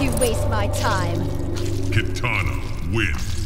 You waste my time. Kitana wins.